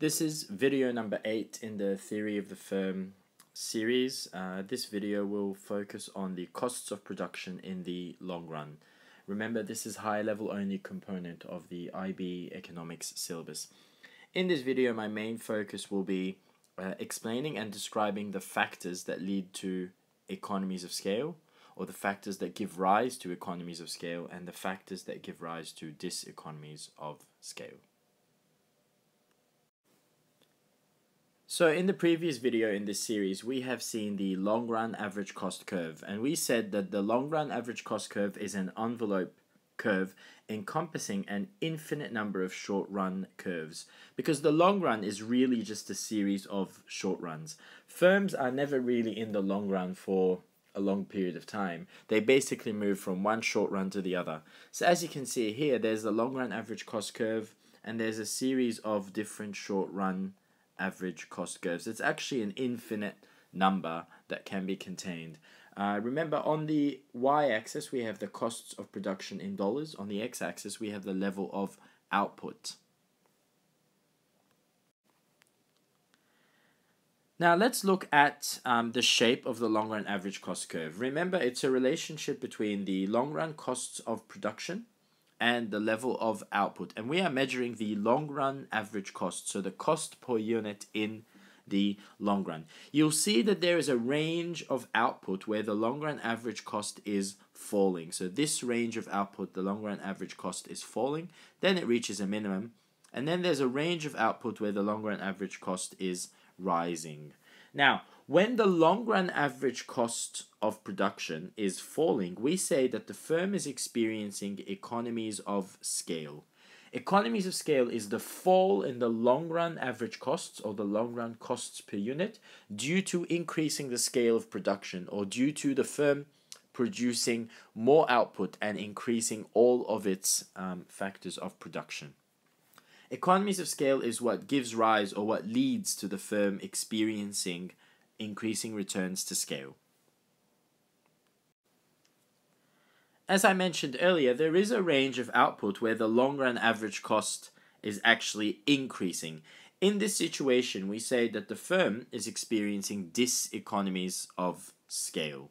This is video number 8 in the Theory of the Firm series. Uh, this video will focus on the costs of production in the long run. Remember, this is high level only component of the IB economics syllabus. In this video, my main focus will be uh, explaining and describing the factors that lead to economies of scale, or the factors that give rise to economies of scale, and the factors that give rise to diseconomies of scale. So in the previous video in this series, we have seen the long run average cost curve, and we said that the long run average cost curve is an envelope curve encompassing an infinite number of short run curves because the long run is really just a series of short runs. Firms are never really in the long run for a long period of time. They basically move from one short run to the other. So as you can see here, there's the long run average cost curve and there's a series of different short run average cost curves. It's actually an infinite number that can be contained. Uh, remember, on the y-axis, we have the costs of production in dollars. On the x-axis, we have the level of output. Now let's look at um, the shape of the long run average cost curve. Remember, it's a relationship between the long run costs of production and the level of output. And we are measuring the long run average cost, so the cost per unit in the long run. You'll see that there is a range of output where the long run average cost is falling. So this range of output, the long run average cost is falling, then it reaches a minimum. And then there's a range of output where the long run average cost is rising. Now, when the long run average cost of production is falling, we say that the firm is experiencing economies of scale. Economies of scale is the fall in the long run average costs or the long run costs per unit due to increasing the scale of production or due to the firm producing more output and increasing all of its um, factors of production. Economies of scale is what gives rise or what leads to the firm experiencing increasing returns to scale. As I mentioned earlier, there is a range of output where the long run average cost is actually increasing. In this situation, we say that the firm is experiencing diseconomies of scale.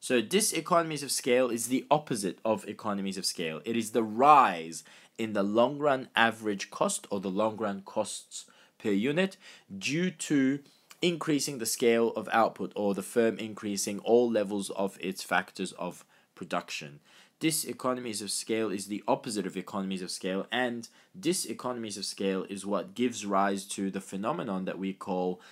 So, diseconomies of scale is the opposite of economies of scale. It is the rise in the long run average cost or the long run costs per unit due to increasing the scale of output or the firm increasing all levels of its factors of production. Diseconomies of scale is the opposite of economies of scale, and diseconomies of scale is what gives rise to the phenomenon that we call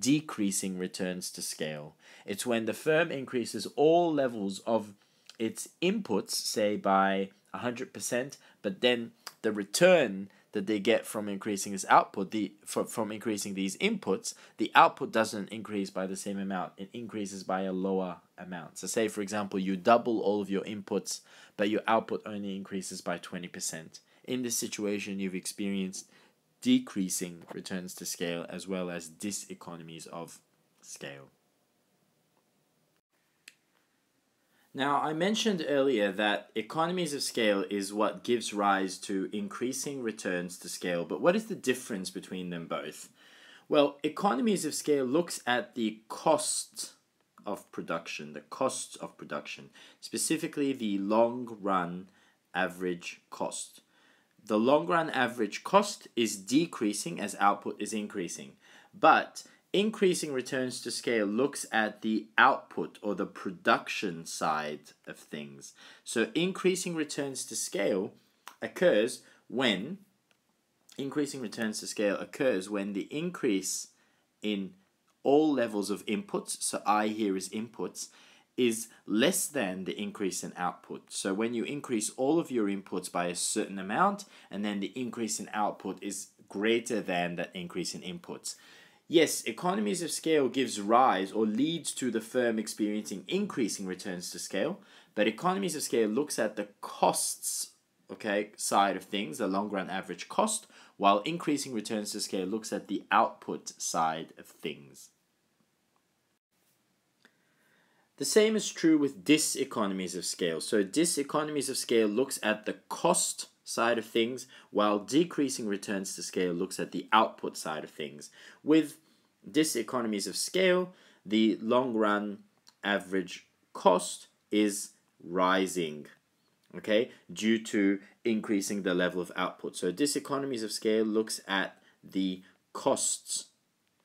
decreasing returns to scale. It's when the firm increases all levels of its inputs, say by 100%, but then the return that they get from increasing this output, the from, from increasing these inputs, the output doesn't increase by the same amount. It increases by a lower amount. So say for example you double all of your inputs, but your output only increases by 20%. In this situation you've experienced decreasing returns to scale as well as diseconomies of scale. Now, I mentioned earlier that economies of scale is what gives rise to increasing returns to scale, but what is the difference between them both? Well, economies of scale looks at the cost of production, the costs of production, specifically the long run average cost. The long run average cost is decreasing as output is increasing, but increasing returns to scale looks at the output or the production side of things. So increasing returns to scale occurs when increasing returns to scale occurs when the increase in all levels of inputs, so I here is inputs, is less than the increase in output. So when you increase all of your inputs by a certain amount and then the increase in output is greater than that increase in inputs. Yes, economies of scale gives rise or leads to the firm experiencing increasing returns to scale, but economies of scale looks at the costs, okay, side of things, the long run average cost, while increasing returns to scale looks at the output side of things. The same is true with diseconomies of scale. So diseconomies of scale looks at the cost side of things, while decreasing returns to scale looks at the output side of things. With diseconomies of scale, the long run average cost is rising okay due to increasing the level of output. So diseconomies of scale looks at the costs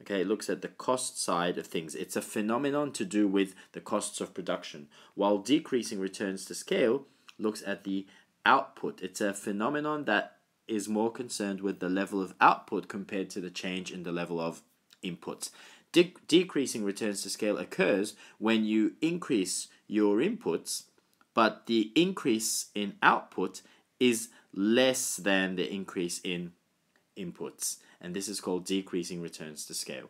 okay it looks at the cost side of things. It's a phenomenon to do with the costs of production. While decreasing returns to scale looks at the output it's a phenomenon that is more concerned with the level of output compared to the change in the level of inputs De- decreasing returns to scale occurs when you increase your inputs, but the increase in output is less than the increase in inputs. And this is called decreasing returns to scale.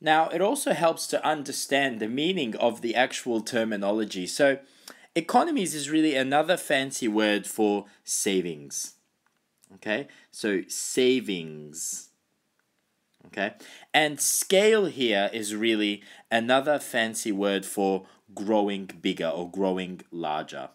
Now, it also helps to understand the meaning of the actual terminology. So, economies is really another fancy word for savings. Okay, so savings. Okay, and scale here is really another fancy word for growing bigger or growing larger.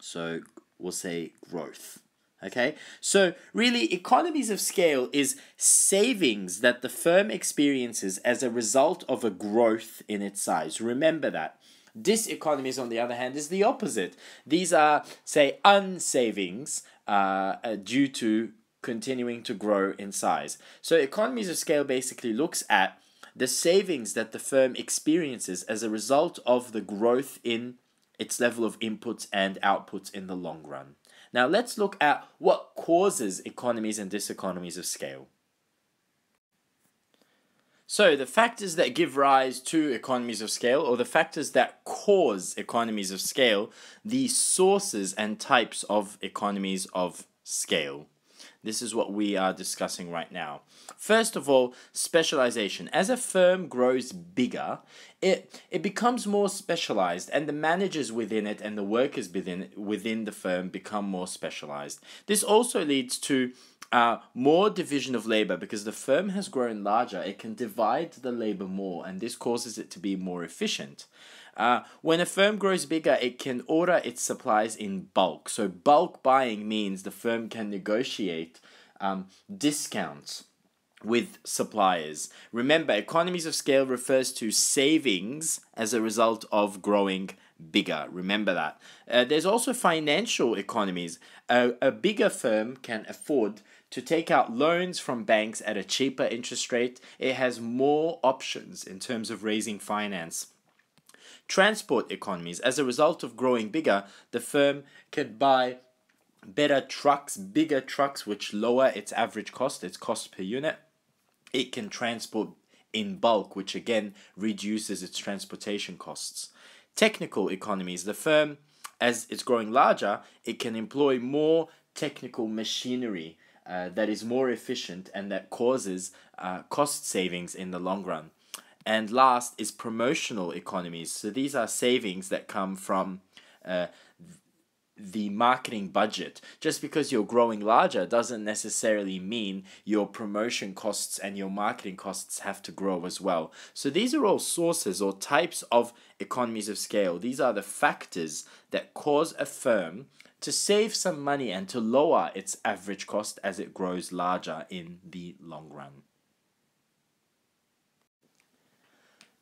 So we'll say growth. Okay, so really, economies of scale is savings that the firm experiences as a result of a growth in its size. Remember that. Diseconomies, on the other hand, is the opposite. These are, say, unsavings uh, uh, due to continuing to grow in size. So economies of scale basically looks at the savings that the firm experiences as a result of the growth in its level of inputs and outputs in the long run. Now let's look at what causes economies and diseconomies of scale. So, the factors that give rise to economies of scale, or the factors that cause economies of scale, the sources and types of economies of scale. This is what we are discussing right now. First of all, specialization. As a firm grows bigger, it, it becomes more specialized, and the managers within it and the workers within, within the firm become more specialized. This also leads to uh, more division of labor because the firm has grown larger. It can divide the labor more, and this causes it to be more efficient. Uh, when a firm grows bigger, it can order its supplies in bulk. So, bulk buying means the firm can negotiate um, discounts with suppliers. Remember, economies of scale refers to savings as a result of growing bigger. Remember that. Uh, there's also financial economies. A, a bigger firm can afford to take out loans from banks at a cheaper interest rate. It has more options in terms of raising finance transport economies. As a result of growing bigger, the firm can buy better trucks, bigger trucks, which lower its average cost, its cost per unit. It can transport in bulk, which again reduces its transportation costs. Technical economies. The firm, as it's growing larger, it can employ more technical machinery uh, that is more efficient and that causes uh, cost savings in the long run. And last is promotional economies. So these are savings that come from uh, the marketing budget. Just because you're growing larger doesn't necessarily mean your promotion costs and your marketing costs have to grow as well. So these are all sources or types of economies of scale. These are the factors that cause a firm to save some money and to lower its average cost as it grows larger in the long run.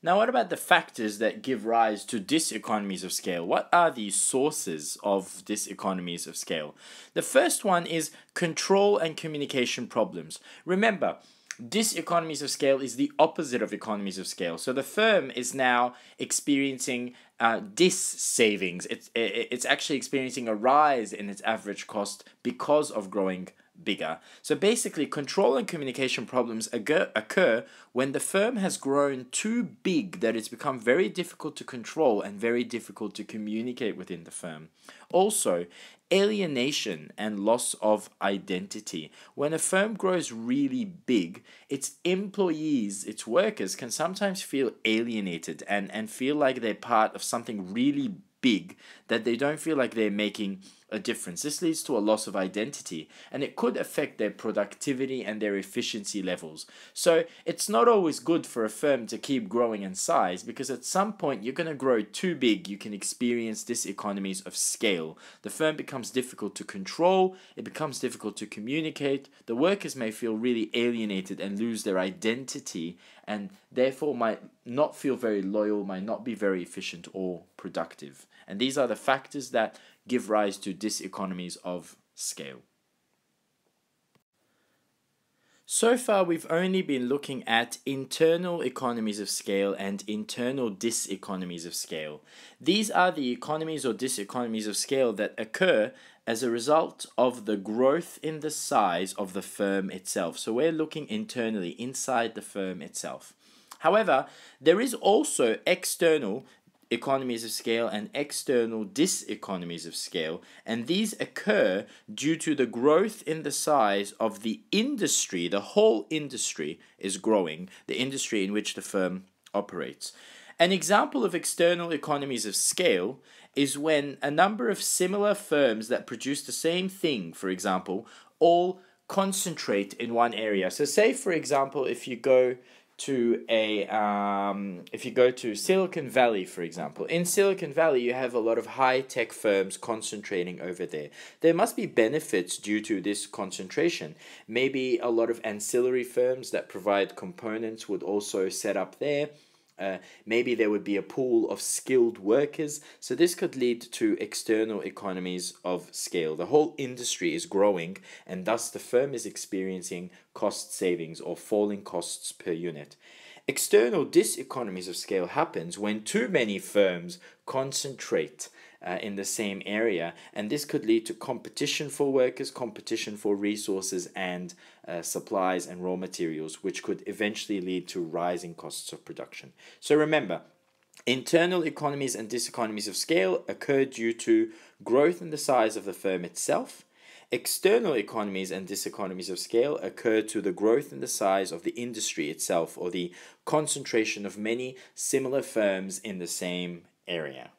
Now, what about the factors that give rise to diseconomies of scale? What are the sources of diseconomies of scale? The first one is control and communication problems. Remember, diseconomies of scale is the opposite of economies of scale. So the firm is now experiencing uh, dis savings. It's, it's actually experiencing a rise in its average cost because of growing bigger. So basically, control and communication problems occur when the firm has grown too big that it's become very difficult to control and very difficult to communicate within the firm. Also, alienation and loss of identity. When a firm grows really big, its employees, its workers can sometimes feel alienated and, and feel like they're part of something really big that they don't feel like they're making a difference. This leads to a loss of identity and it could affect their productivity and their efficiency levels. So it's not always good for a firm to keep growing in size because at some point you're going to grow too big. You can experience diseconomies of scale. The firm becomes difficult to control, it becomes difficult to communicate. The workers may feel really alienated and lose their identity and therefore might not feel very loyal, might not be very efficient or productive. And these are the factors that give rise to diseconomies of scale. So far, we've only been looking at internal economies of scale and internal diseconomies of scale. These are the economies or diseconomies of scale that occur as a result of the growth in the size of the firm itself. So we're looking internally, inside the firm itself. However, there is also external economies of scale and external diseconomies of scale, and these occur due to the growth in the size of the industry. The whole industry is growing, the industry in which the firm operates. An example of external economies of scale is when a number of similar firms that produce the same thing, for example, all concentrate in one area. So, say, for example, if you go to a um, if you go to Silicon Valley, for example, in Silicon Valley you have a lot of high tech firms concentrating over there. There must be benefits due to this concentration. Maybe a lot of ancillary firms that provide components would also set up there. Uh, maybe there would be a pool of skilled workers. So, this could lead to external economies of scale. The whole industry is growing, and thus the firm is experiencing cost savings or falling costs per unit. External diseconomies of scale happens when too many firms concentrate uh, in the same area. And this could lead to competition for workers, competition for resources and uh, supplies and raw materials, which could eventually lead to rising costs of production. So remember, internal economies and diseconomies of scale occur due to growth in the size of the firm itself. External economies and diseconomies of scale occur to the growth in the size of the industry itself or the concentration of many similar firms in the same area.